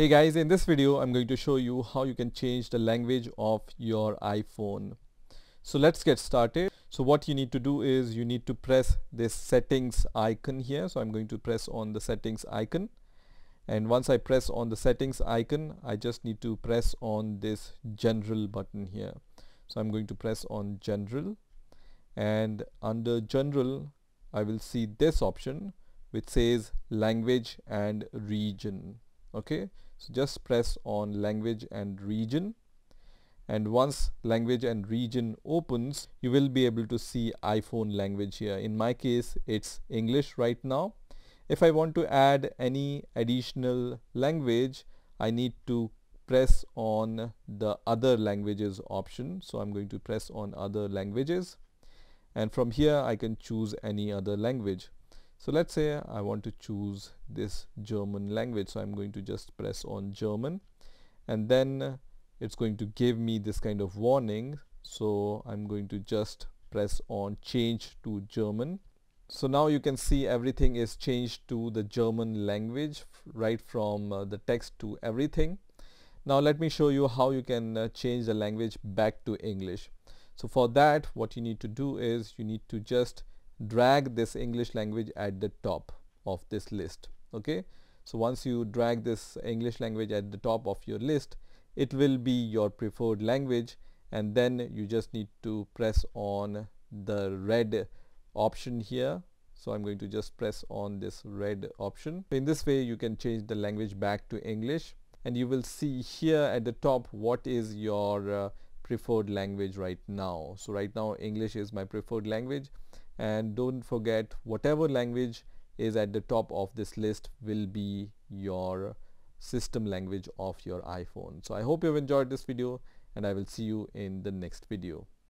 Hey guys, in this video I'm going to show you how you can change the language of your iPhone. So let's get started. So what you need to do is you need to press this settings icon here. So I'm going to press on the settings icon and once I press on the settings icon I just need to press on this general button here. So I'm going to press on general and under general I will see this option which says language and region okay so just press on language and region. And once language and region opens you will be able to see iPhone language here. In my case it's English right now. If I want to add any additional language I need to press on the other languages option. So I'm going to press on other languages. And from here I can choose any other language so let's say I want to choose this German language. So I'm going to just press on German and then it's going to give me this kind of warning. So I'm going to just press on change to German. So now you can see everything is changed to the German language right from uh, the text to everything. Now let me show you how you can uh, change the language back to English. So for that what you need to do is you need to just drag this English language at the top of this list okay? So once you drag this English language at the top of your list it will be your preferred language and then you just need to press on the red option here. So I'm going to just press on this red option. In this way you can change the language back to English and you will see here at the top what is your uh, preferred language right now. So right now English is my preferred language and don't forget whatever language is at the top of this list will be your system language of your iPhone. So I hope you've enjoyed this video and I will see you in the next video.